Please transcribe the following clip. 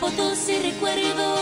fotos y recuerdos.